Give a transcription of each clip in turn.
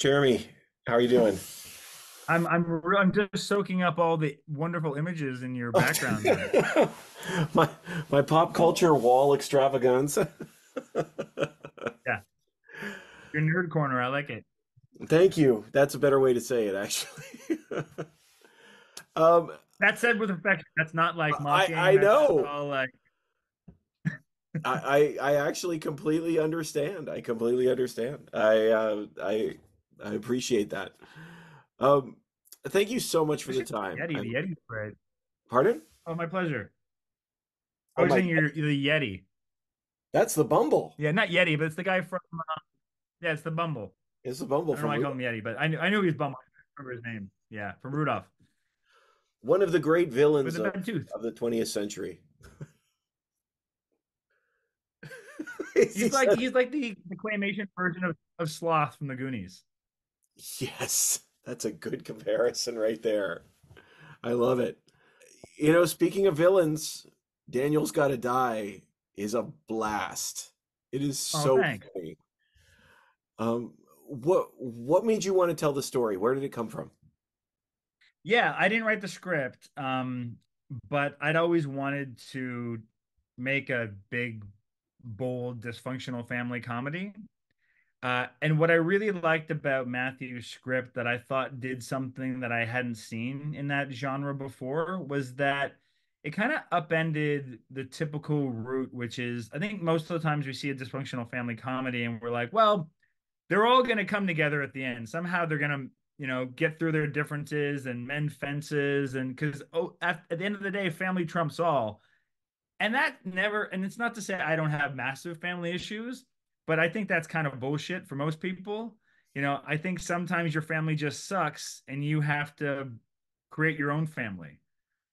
Jeremy, how are you doing? I'm I'm I'm just soaking up all the wonderful images in your background my my pop culture wall extravaganza. Yeah, your nerd corner. I like it. Thank you. That's a better way to say it, actually. um, That said with affection. That's not like I mocking. I just know. all like I, I I actually completely understand. I completely understand. I uh, I I appreciate that. Um, thank you so much for the time. Yeti. I, The Yeti spread. pardon? Oh, my pleasure. I Oh was my, you're the Yeti. that's the Bumble. Yeah, not Yeti, but it's the guy from. Uh, yeah, it's the Bumble. It's the Bumble I don't know from why I call him Yeti, but I knew I knew he was Bumble. I remember his name. Yeah, from Rudolph One of the great villains of, of the 20th century. He He's like he's like the, the claymation version of, of Sloth from the Goonies. Yes, that's a good comparison right there. I love it. You know, speaking of villains, Daniel's Gotta Die is a blast. It is Oh, so thanks. funny. Um, what what made you want to tell the story? Where did it come from? Yeah, I didn't write the script, um, but I'd always wanted to make a big, bold, dysfunctional family comedy. Uh, and what I really liked about Matthew's script that I thought did something that I hadn't seen in that genre before was that it kind of upended the typical route, which is I think most of the times we see a dysfunctional family comedy and we're like, well, they're all going to come together at the end. Somehow they're going to, you know, get through their differences and mend fences. And because oh, at, at the end of the day, family trumps all. And that never, and it's not to say I don't have massive family issues, but I think that's kind of bullshit for most people. You know, I think sometimes your family just sucks and you have to create your own family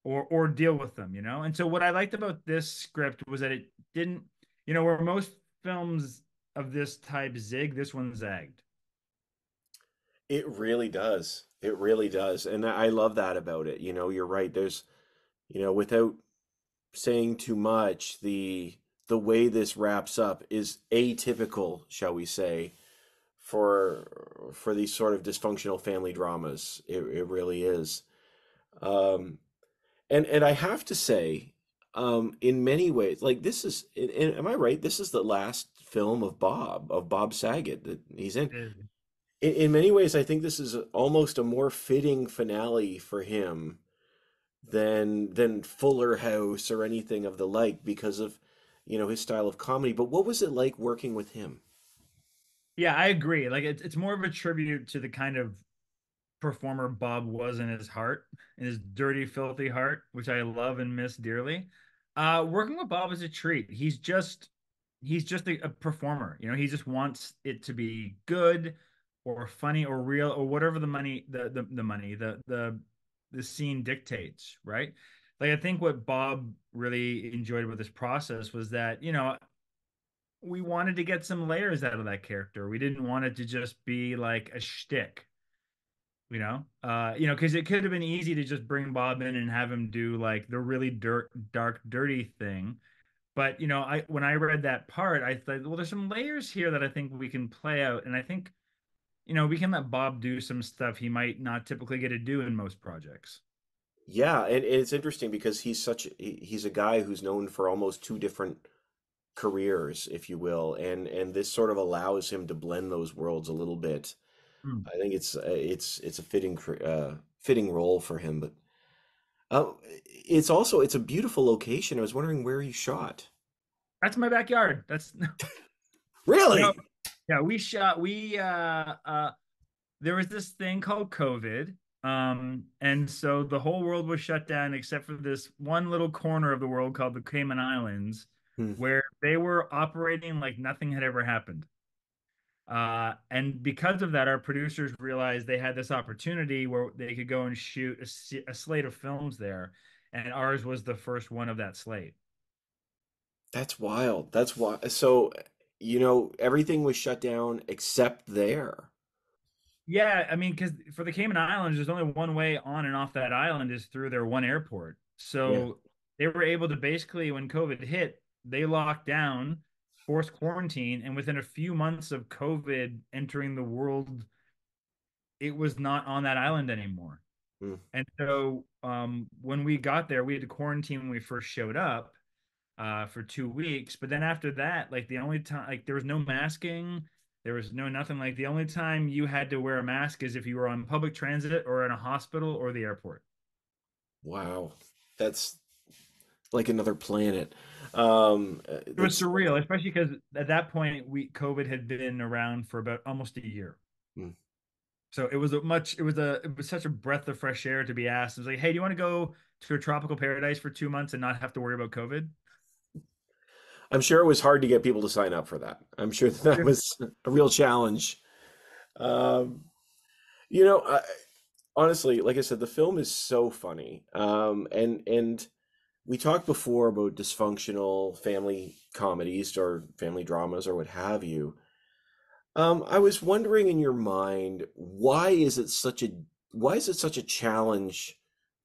or or deal with them, you know? And so what I liked about this script was that it didn't, you know, where most films of this type zig, this one zagged. It really does. It really does. And I love that about it. You know, you're right. There's, you know, without saying too much, the the way this wraps up is atypical, shall we say, for for these sort of dysfunctional family dramas. It it really is. Um, and and I have to say, um, in many ways, like this is, am I right? This is the last film of Bob, of Bob Saget that he's in. It- In, in many ways, I think this is almost a more fitting finale for him than than Fuller House or anything of the like because of, you know, his style of comedy. But what was it like working with him? Yeah, I agree. Like it's it's more of a tribute to the kind of performer Bob was in his heart, in his dirty, filthy heart, which I love and miss dearly. Uh, working with Bob is a treat. He's just he's just a, a performer. You know, he just wants it to be good or funny or real or whatever the money the the, the money the the the scene dictates, right? Like I think what Bob really enjoyed with this process was that, you know, we wanted to get some layers out of that character. We didn't want it to just be like a shtick, you know? Uh, you know, because it could have been easy to just bring Bob in and have him do like the really dirt, dark, dirty thing. But you know, I when I read that part, I thought, well, there's some layers here that I think we can play out, and I think you know we can let Bob do some stuff he might not typically get to do in most projects. Yeah, and, and it's interesting because he's such he- he's a guy who's known for almost two different careers, if you will, and and this sort of allows him to blend those worlds a little bit. Hmm. I think it's uh, it's it's a fitting uh, fitting role for him, but uh, it's also it's a beautiful location. I was wondering where he shot. That's my backyard. That's Really? yeah. We shot. We uh uh. There was this thing called COVID, um, and so the whole world was shut down except for this one little corner of the world called the Cayman Islands, Hmm. where they were operating like nothing had ever happened. Uh, and because of that, our producers realized they had this opportunity where they could go and shoot a slate of films there, and ours was the first one of that slate. That's wild. That's why. So, you know, everything was shut down except there. Yeah, I mean, because for the Cayman Islands, there's only one way on and off that island is through their one airport. Yeah. So they were able to basically, when COVID hit, they locked down, forced quarantine, and within a few months of COVID entering the world it was not on that island anymore. Mm. And so um, when we got there, we had to quarantine when we first showed up uh, for two weeks. But then after that, like the only time, like there was no masking, there was no nothing. Like the only time you had to wear a mask is if you were on public transit or in a hospital or the airport. Wow. That's like another planet. Um, uh, It was surreal, especially because at that point we COVID had been around for about almost a year. mm. So it was a much it was a it was such a breath of fresh air to be asked. It was like, hey, do you want to go to a tropical paradise for two months and not have to worry about COVID? I'm sure it was hard to get people to sign up for that. I'm sure that, that was a real challenge. Um, you know, I, honestly, like I said, the film is so funny. Um, and and we talked before about dysfunctional family comedies or family dramas or what have you. Um, I was wondering in your mind, why is it such a why is it such a challenge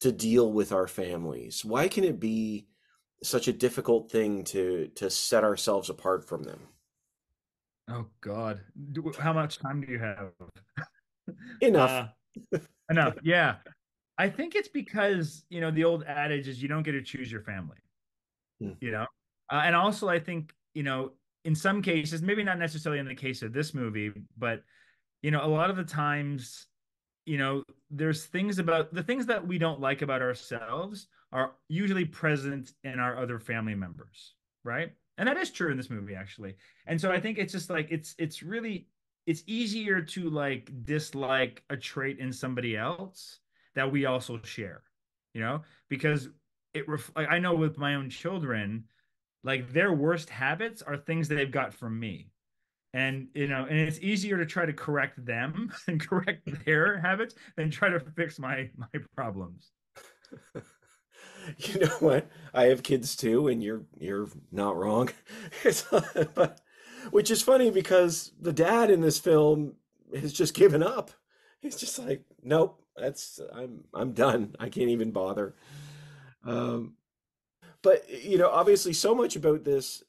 to deal with our families? Why can it be such a difficult thing to to set ourselves apart from them? Oh God, Do- how much time do you have? Enough. Uh, enough. Yeah, I think it's because you know the old adage is you don't get to choose your family. Mm, You know, uh, and also I think you know in some cases, maybe not necessarily in the case of this movie, but you know a lot of the times you know, there's things about the things that we don't like about ourselves are usually present in our other family members, right? And that is true in this movie actually. And so I think it's just like it's it's really it's easier to like dislike a trait in somebody else that we also share, you know? Because it ref- I know with my own children, like their worst habits are things that they've got from me and you know and it's easier to try to correct them and correct their habits than try to fix my my problems You know what? I have kids too, and you're you're not wrong. But which is funny because the dad in this film has just given up. He's just like, nope, that's I'm I'm done. I can't even bother. Um, but you know, obviously, so much about this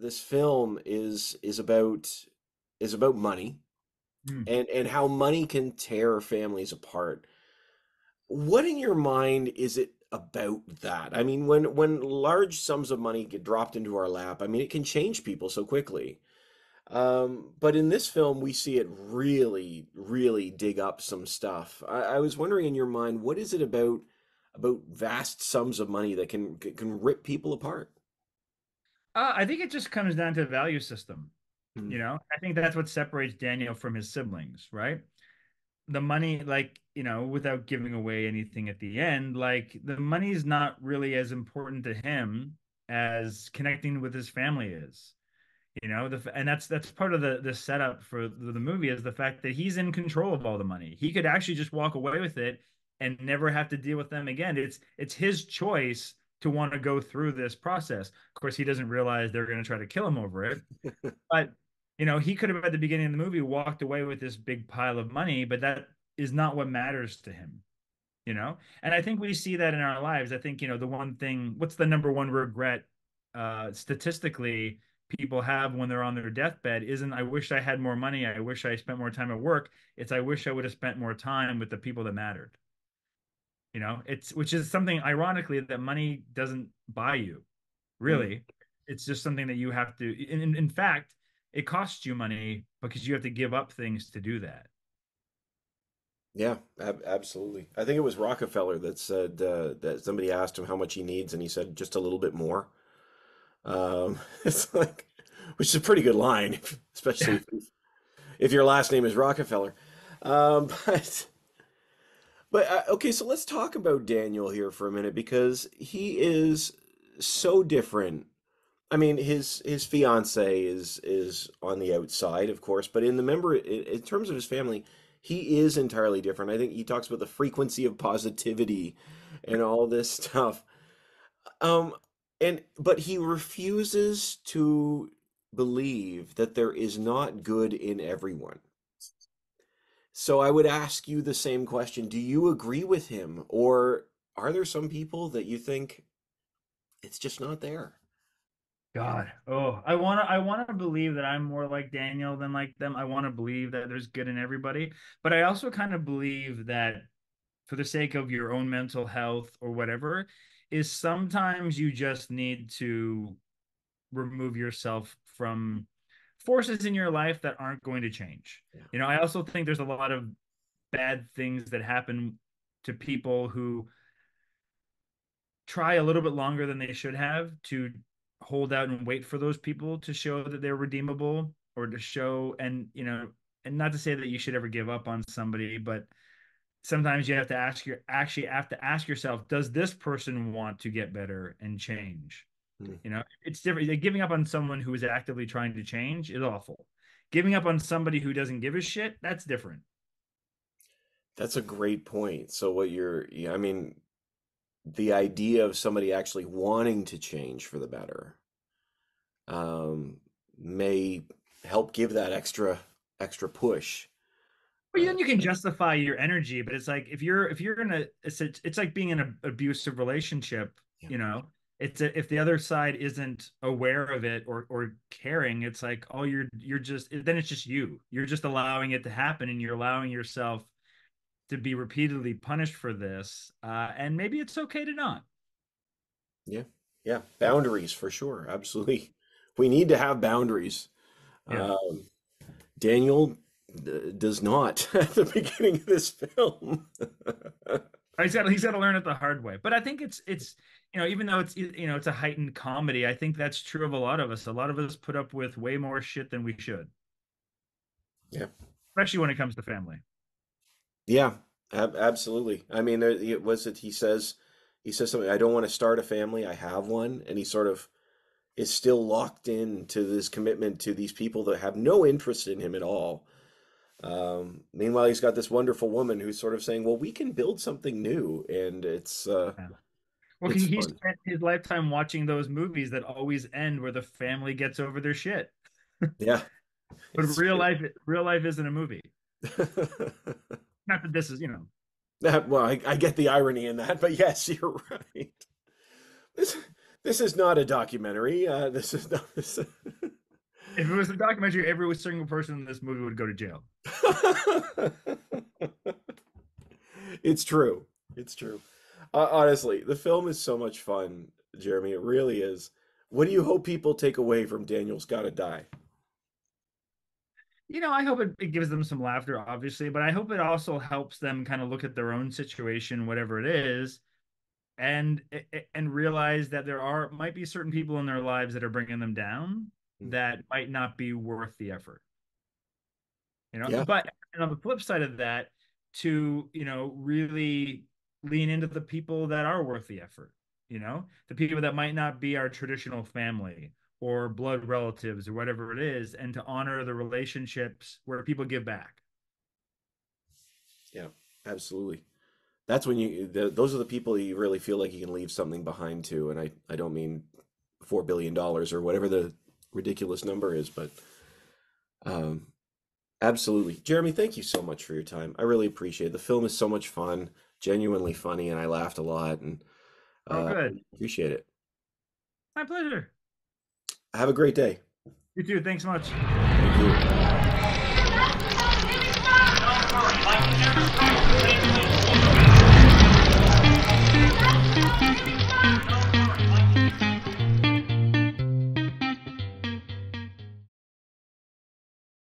this film is is about is about money Hmm. and and how money can tear families apart. What in your mind is it about that? I mean, when when large sums of money get dropped into our lap, I mean, it can change people so quickly. Um, but in this film, we see it really, really dig up some stuff. I, I was wondering in your mind, what is it about about vast sums of money that can can rip people apart? uh, i think it just comes down to the value system Hmm. you know i think that's what separates daniel from his siblings right the money like you know without giving away anything at the end like the money is not really as important to him as connecting with his family is you know? The and that's that's part of the the setup for the, the movie is the fact that he's in control of all the money. He could actually just walk away with it and never have to deal with them again. It's it's his choice to want to go through this process. Of course he doesn't realize they're going to try to kill him over it but you know he could have at the beginning of the movie walked away with this big pile of money but that is not what matters to him you know? And i think we see that in our lives. I think you know the one thing what's the number one regret uh statistically people have when they're on their deathbed isn't i wish i had more money. I wish i spent more time at work. It's i wish i would have spent more time with the people that mattered. You know? It's which is something ironically that money doesn't buy you Hmm. really. It's just something that you have to in, in, in fact it costs you money because you have to give up things to do that Yeah, ab absolutely. I think it was Rockefeller that said uh, that somebody asked him how much he needs, and he said just a little bit more. Um, it's like, which is a pretty good line, especially if, if your last name is Rockefeller. Um, but but uh, okay, so let's talk about Daniel here for a minute because he is so different. I mean, his his fiance is is on the outside, of course, but in the member in, terms of his family, he is entirely different. I think he talks about the frequency of positivity and all this stuff. Um, and but he refuses to believe that there is not good in everyone. So I would ask you the same question. Do you agree with him, or are there some people that you think it's just not there? God. Oh, I want to I want to believe that I'm more like Daniel than like them. I want to believe that there's good in everybody, but I also kind of believe that for the sake of your own mental health or whatever, is sometimes you just need to remove yourself from forces in your life that aren't going to change. Yeah. You know, I also think there's a lot of bad things that happen to people who try a little bit longer than they should have to hold out and wait for those people to show that they're redeemable or to show and you know and not to say that you should ever give up on somebody but sometimes you have to ask your actually have to ask yourself does this person want to get better and change? Mm. you know it's different. Giving up on someone who is actively trying to change is awful. Giving up on somebody who doesn't give a shit that's different. That's a great point. So what you're i mean the idea of somebody actually wanting to change for the better um, may help give that extra extra push. Well, then uh, you can justify your energy, but it's like if you're if you're in a it's a, it's like being in an abusive relationship. Yeah. You know, it's a, if the other side isn't aware of it or or caring, it's like oh you're you're just then it's just you. You're just allowing it to happen, and you're allowing yourself to be repeatedly punished for this uh, and maybe it's okay to not. Yeah yeah boundaries for sure absolutely. We need to have boundaries. Yeah. um, daniel d- does not at the beginning of this film. He's got he's got to learn it the hard way but i think it's it's you know even though it's you know it's a heightened comedy i think that's true of a lot of us. A lot of us put up with way more shit than we should. Yeah. Especially when it comes to family yeah, ab- absolutely. I mean, there, it was it. He says, he says something. I don't want to start a family. I have one, and he sort of is still locked in to this commitment to these people that have no interest in him at all. Um, meanwhile, he's got this wonderful woman who's sort of saying, "Well, we can build something new," and it's. Uh, yeah. Well, it's he, spent his lifetime watching those movies that always end where the family gets over their shit. yeah, but real life, real life isn't a movie. Not that this is, you know. That, well, I, I get the irony in that, but yes, you're right. This this is not a documentary. Uh, this is not. This... if it was a documentary, every single person in this movie would go to jail. it's true. It's true. Uh, honestly, the film is so much fun, Jeremy. It really is. What do you hope people take away from Daniel's Gotta Die? You know, I hope it, it, gives them some laughter, obviously, but I hope it also helps them kind of look at their own situation, whatever it is, and and realize that there are might be certain people in their lives that are bringing them down mm. that might not be worth the effort. You know, yeah. but on the flip side of that, to you know really lean into the people that are worth the effort. You know, the people that might not be our traditional family or blood relatives or whatever it is and to honor the relationships where people give back. Yeah absolutely. That's when you the, those are the people you really feel like you can leave something behind to and i i don't mean four billion dollars or whatever the ridiculous number is but um absolutely. Jeremy thank you so much for your time. I really appreciate it. The film is so much fun genuinely funny and i laughed a lot and oh, uh, oh, good. appreciate it. My pleasure have a great day. You too. Thanks so much. Thank you.